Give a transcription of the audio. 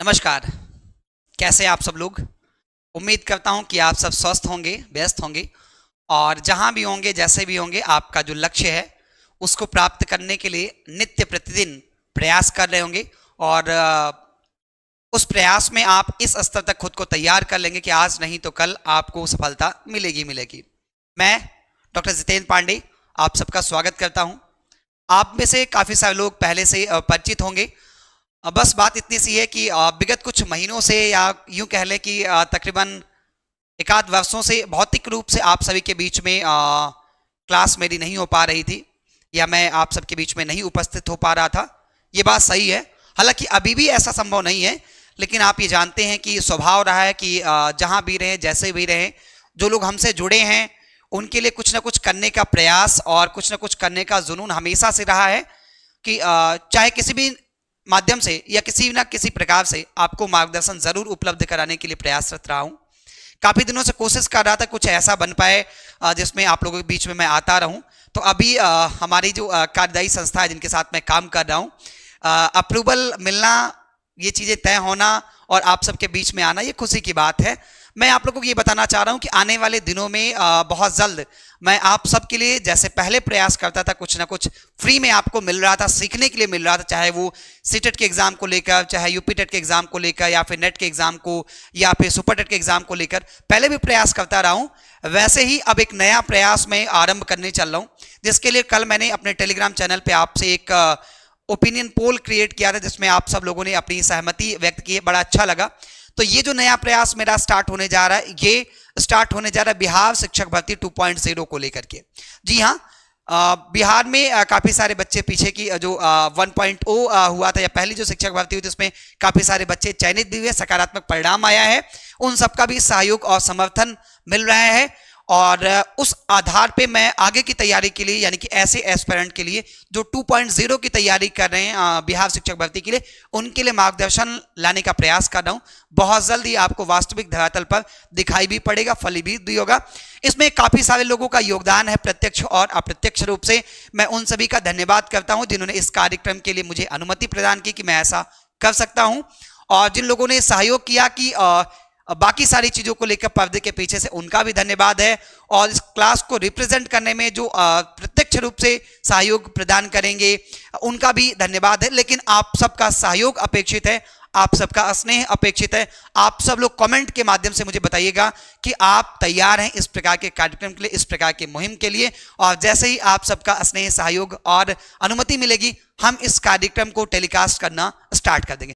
नमस्कार। कैसे आप सब लोग? उम्मीद करता हूँ कि आप सब स्वस्थ होंगे, व्यस्त होंगे, और जहाँ भी होंगे, जैसे भी होंगे, आपका जो लक्ष्य है, उसको प्राप्त करने के लिए नित्य प्रतिदिन प्रयास कर रहे होंगे, और उस प्रयास में आप इस स्तर तक खुद को तैयार कर लेंगे कि आज नहीं तो कल आपको सफलता मिलेगी मिलेगी। मैं, डॉक्टर जितेंद्र पांडे, आप सबका स्वागत करता हूँ। आप में से काफ़ी सारे लोग पहले से परिचित होंगे बस बात इतनी सी है कि विगत कुछ महीनों से या यूँ कह लें कि तकरीबन एकाध वर्षों से भौतिक रूप से आप सभी के बीच में आ, क्लास मेरी नहीं हो पा रही थी या मैं आप सबके बीच में नहीं उपस्थित हो पा रहा था। ये बात सही है। हालाँकि अभी भी ऐसा संभव नहीं है लेकिन आप ये जानते हैं कि स्वभाव रहा है कि जहाँ भी रहें जैसे भी रहें जो लोग हमसे जुड़े हैं उनके लिए कुछ ना कुछ करने का प्रयास और कुछ ना कुछ करने का जुनून हमेशा से रहा है कि चाहे किसी भी माध्यम से या किसी ना किसी प्रकार से आपको मार्गदर्शन ज़रूर उपलब्ध कराने के लिए प्रयासरत रहा हूँ। काफ़ी दिनों से कोशिश कर रहा था कुछ ऐसा बन पाए जिसमें आप लोगों के बीच में मैं आता रहूँ। तो अभी हमारी जो कार्यदायी संस्था है जिनके साथ मैं काम कर रहा हूँ अप्रूवल मिलना, ये चीज़ें तय होना और आप सबके बीच में आना, ये खुशी की बात है। मैं आप लोगों को ये बताना चाह रहा हूँ कि आने वाले दिनों में बहुत जल्द मैं आप सबके लिए जैसे पहले प्रयास करता था कुछ ना कुछ फ्री में आपको मिल रहा था, सीखने के लिए मिल रहा था, चाहे वो सीटेट के एग्ज़ाम को लेकर, चाहे यूपी टेट के एग्ज़ाम को लेकर, या फिर नेट के एग्ज़ाम को, या फिर सुपर टेट के एग्ज़ाम को लेकर, पहले भी प्रयास करता रहा हूँ। वैसे ही अब एक नया प्रयास मैं आरंभ करने चल रहा हूँ, जिसके लिए कल मैंने अपने टेलीग्राम चैनल पर आपसे एक ओपिनियन पोल क्रिएट किया था, जिसमें आप सब लोगों ने अपनी सहमति व्यक्त की बड़ा अच्छा लगा। तो ये जो नया प्रयास मेरा स्टार्ट होने जा रहा है, ये स्टार्ट होने जा रहा है बिहार शिक्षक भर्ती 2.0 को लेकर के। जी हाँ बिहार में काफ़ी सारे बच्चे पीछे की जो वन पॉइंट ओ हुआ था या पहली जो शिक्षक भर्ती हुई थी, उसमें काफ़ी सारे बच्चे चयनित भी हुए, सकारात्मक परिणाम आया है। उन सबका भी सहयोग और समर्थन मिल रहा है। और उस आधार पे मैं आगे की तैयारी के लिए यानी कि ऐसे एस्पेरेंट के लिए जो 2.0 की तैयारी कर रहे हैं बिहार शिक्षक भर्ती के लिए उनके लिए मार्गदर्शन लाने का प्रयास कर रहा हूँ। बहुत जल्दी आपको वास्तविक धरातल पर दिखाई भी पड़ेगा फली भी, भी होगा। इसमें काफ़ी सारे लोगों का योगदान है प्रत्यक्ष और अप्रत्यक्ष रूप से। मैं उन सभी का धन्यवाद करता हूँ जिन्होंने इस कार्यक्रम के लिए मुझे अनुमति प्रदान की कि मैं ऐसा कर सकता हूँ। और जिन लोगों ने सहयोग किया कि बाकी सारी चीज़ों को लेकर पर्दे के पीछे से उनका भी धन्यवाद है और इस क्लास को रिप्रेजेंट करने में जो प्रत्यक्ष रूप से सहयोग प्रदान करेंगे, उनका भी धन्यवाद है। लेकिन आप सबका सहयोग अपेक्षित है, आप सबका स्नेह अपेक्षित है। आप सब लोग कमेंट के माध्यम से मुझे बताइएगा कि आप तैयार हैं इस प्रकार के कार्यक्रम के लिए, इस प्रकार के मुहिम के लिए। और जैसे ही आप सबका स्नेह, सहयोग और अनुमति मिलेगी, हम इस कार्यक्रम को टेलीकास्ट करना स्टार्ट कर देंगे।